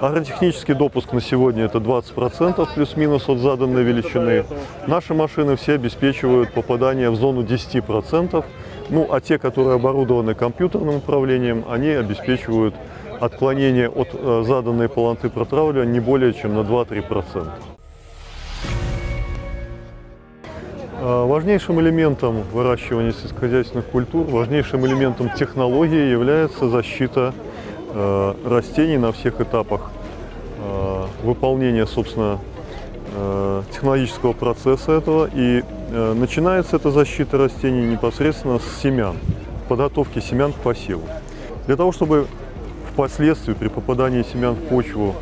Агротехнический допуск на сегодня это 20% плюс-минус от заданной величины. Наши машины все обеспечивают попадание в зону 10%. Ну, а те, которые оборудованы компьютерным управлением, они обеспечивают отклонение от э, заданной полоты протравливания не более чем на 2-3%. Э, Важнейшим элементом выращивания сельскохозяйственных культур, важнейшим элементом технологии является защита растений на всех этапах э, выполнения, собственно, э, технологического процесса этого. И э, начинается эта защита растений непосредственно с семян, подготовки семян к посеву. Для того, чтобы впоследствии при попадании семян в почву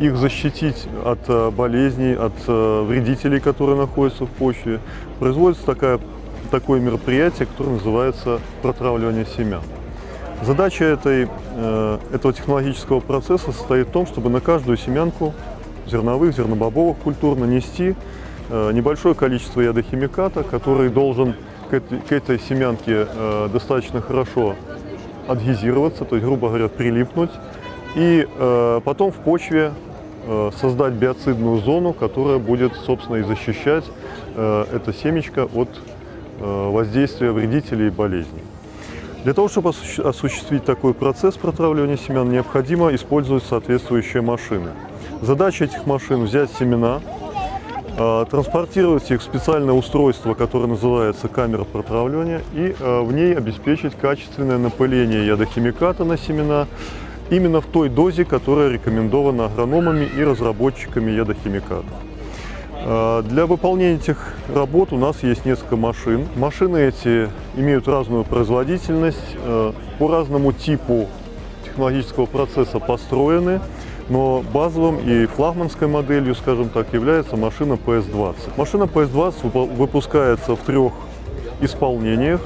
их защитить от э, болезней, от э, вредителей, которые находятся в почве, производится такая, такое мероприятие, которое называется протравливание семян. Задача этой, э, этого технологического процесса состоит в том, чтобы на каждую семянку зерновых, зернобобовых культур нанести э, небольшое количество ядохимиката, который должен к этой, к этой семянке э, достаточно хорошо адгезироваться, то есть, грубо говоря, прилипнуть, и потом в почве создать биоцидную зону, которая будет, собственно, и защищать это семечко от воздействия вредителей и болезней. Для того, чтобы осущ- осуществить такой процесс протравливания семян, необходимо использовать соответствующие машины. Задача этих машин взять семена, э, транспортировать их в специальное устройство, которое называется камера протравливания, и э, в ней обеспечить качественное напыление ядохимиката на семена именно в той дозе, которая рекомендована агрономами и разработчиками ядохимиката. Э, Для выполнения этих работ у нас есть несколько машин. Машины эти имеют разную производительность, э, по разному типу технологического процесса построены, но базовым и флагманской моделью, скажем так, является машина PS-20. Машина PS-20 выпу- выпускается в трех исполнениях.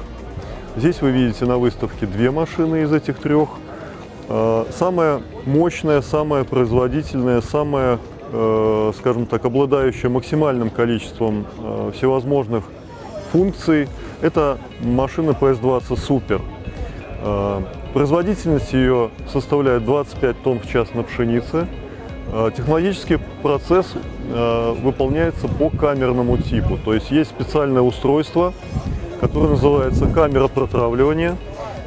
Здесь вы видите на выставке две машины из этих трех. Э, Самая мощная, самая производительная, самая, скажем так, обладающая максимальным количеством э, всевозможных функций, это машина PS20 Super. Э, Производительность ее составляет 25 тонн в час на пшенице. Э, Технологический процесс э, выполняется по камерному типу, то есть есть специальное устройство, которое называется камера протравливания.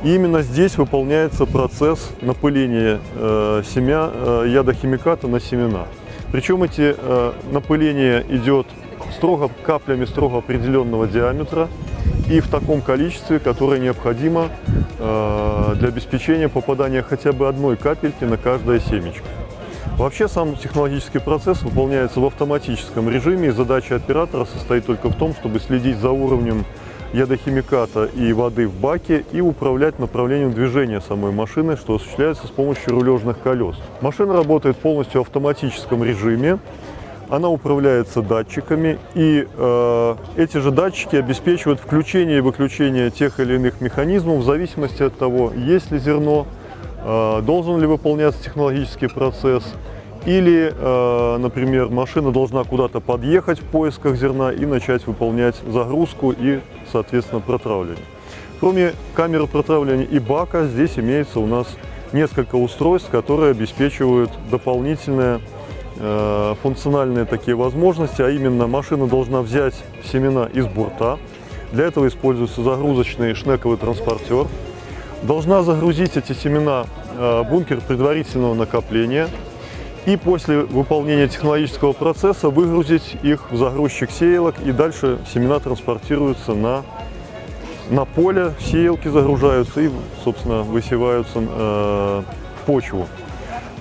И именно здесь выполняется процесс напыления э, семя, э, ядохимиката на семена. Причем эти э, напыление идет строго каплями строго определенного диаметра и в таком количестве, которое необходимо э, для обеспечения попадания хотя бы одной капельки на каждое семечко. Вообще сам технологический процесс выполняется в автоматическом режиме, и задача оператора состоит только в том, чтобы следить за уровнем ядохимиката и воды в баке и управлять направлением движения самой машины, что осуществляется с помощью рулежных колес. Машина работает полностью в автоматическом режиме, она управляется датчиками, и э, эти же датчики обеспечивают включение и выключение тех или иных механизмов в зависимости от того, есть ли зерно, э, должен ли выполняться технологический процесс, или, э, например, машина должна куда-то подъехать в поисках зерна и начать выполнять загрузку и, соответственно, протравливание. Кроме камеры протравливания и бака, здесь имеется у нас несколько устройств, которые обеспечивают дополнительное э, функциональные такие возможности, а именно машина должна взять семена из бурта. Для этого используется загрузочный шнековый транспортер. Должна загрузить эти семена э, бункер предварительного накопления и после выполнения технологического процесса выгрузить их в загрузчик сеялок и дальше семена транспортируются на, на поле, сеялки загружаются и, собственно, высеваются э, почву.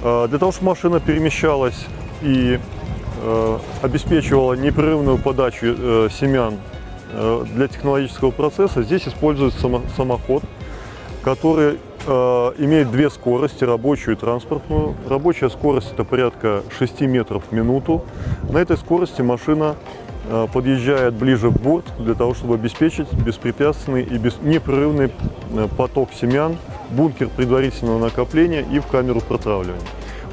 Э, Для того, чтобы машина перемещалась и э, обеспечивала непрерывную подачу э, семян э, для технологического процесса, здесь используется само- самоход, который э, имеет две скорости, рабочую и транспортную. Рабочая скорость это порядка 6 метров в минуту. На этой скорости машина э, подъезжает ближе в борт для того, чтобы обеспечить беспрепятственный и без, непрерывный э, поток семян, бункер предварительного накопления и в камеру протравливания.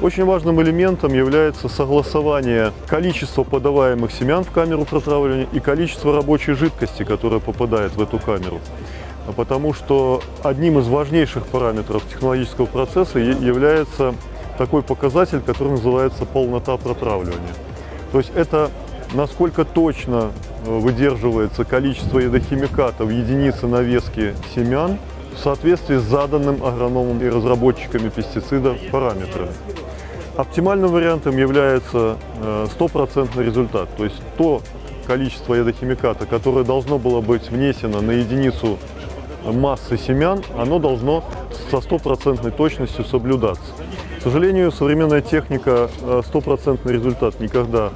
Очень важным элементом является согласование количества подаваемых семян в камеру протравливания и количество рабочей жидкости, которая попадает в эту камеру. Потому что одним из важнейших параметров технологического процесса является такой показатель, который называется полнота протравливания. То есть это насколько точно э, выдерживается количество ядохимиката в единице навески семян в соответствии с заданным агрономом и разработчиками пестицидов параметрами. Оптимальным вариантом является э, стопроцентный результат, то есть то количество ядохимиката, которое должно было быть внесено на единицу массы семян, оно должно со стопроцентной точностью соблюдаться. К сожалению, современная техника э, стопроцентный результат никогда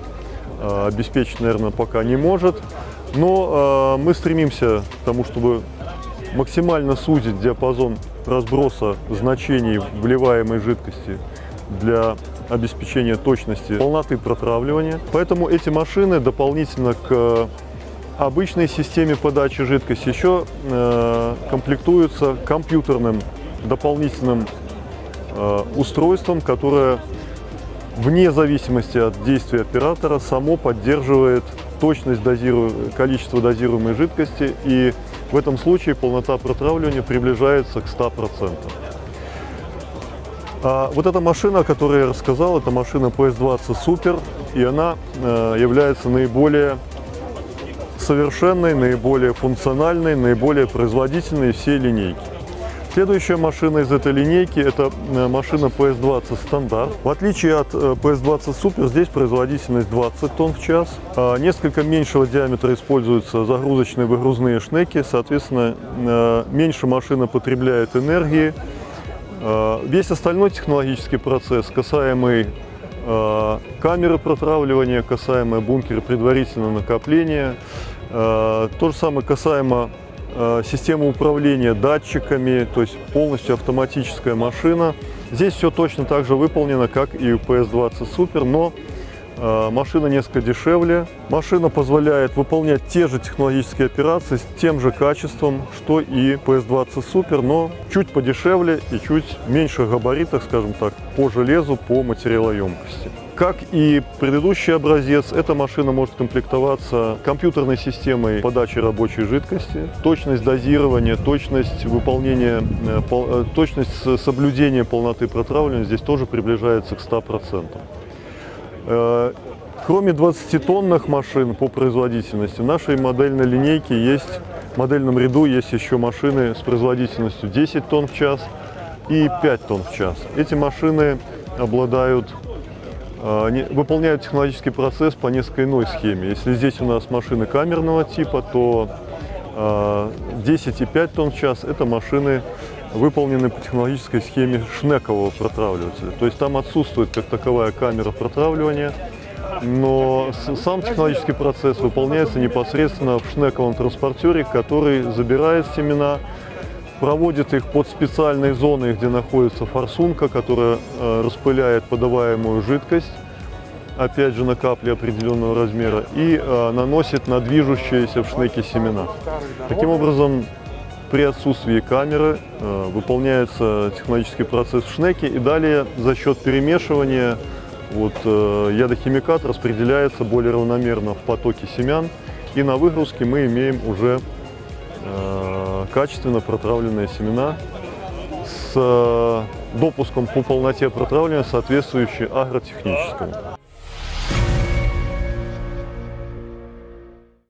э, обеспечить, наверное, пока не может. Но мы стремимся к тому, чтобы максимально сузить диапазон разброса значений вливаемой жидкости для обеспечения точности полноты протравливания. Поэтому эти машины дополнительно к обычной системе подачи жидкости еще э, комплектуются компьютерным дополнительным э, устройством, которое вне зависимости от действия оператора само поддерживает точность дозиру... количества дозируемой жидкости и в этом случае полнота протравливания приближается к 100%. А вот эта машина, о которой я рассказал, это машина PS20 Super, и она э, является наиболее совершенной, наиболее функциональной, наиболее производительной из всей линейки. Следующая машина из этой линейки – это э, машина PS20 стандарт. В отличие от э, PS20 Super, здесь производительность 20 тонн в час. А несколько меньшего диаметра используются загрузочные выгрузные шнеки, соответственно, э, меньше машина потребляет энергии, весь остальной технологический процесс, касаемый камеры протравливания, касаемый бункера предварительного накопления, э, то же самое касаемо системы управления датчиками, то есть полностью автоматическая машина. Здесь все точно так же выполнено, как и у PS20 Super, но Э, машина несколько дешевле. Машина позволяет выполнять те же технологические операции с тем же качеством, что и PS20 Super, но чуть подешевле и чуть меньше габаритах, скажем так, по железу, по материалоемкости. Как и предыдущий образец, эта машина может комплектоваться компьютерной системой подачи рабочей жидкости. Точность дозирования, точность выполнения, э, э, точность соблюдения полноты протравливания здесь тоже приближается к 100%. Э, кроме 20-тонных машин по производительности, в нашей модельной линейке есть, в модельном ряду есть еще машины с производительностью 10 тонн в час и 5 тонн в час. Эти машины обладают, э, выполняют технологический процесс по несколько иной схеме. Если здесь у нас машины камерного типа, то 10,5 э, тонн в час – это машины выполнены по технологической схеме шнекового протравливателя. То есть там отсутствует как таковая камера протравливания, но сам технологический процесс выполняется непосредственно в шнековом транспортере, который забирает семена, проводит их под специальной зоной, где находится форсунка, которая э, распыляет подаваемую жидкость, опять же на капли определенного размера, и э, наносит на движущиеся в шнеке семена. Таким образом, при отсутствии камеры э, выполняется технологический процесс в шнеке и далее за счет перемешивания вот, э, ядохимикат распределяется более равномерно в потоке семян и на выгрузке мы имеем уже э, качественно протравленные семена с допуском по полноте протравливания, соответствующие агротехническому.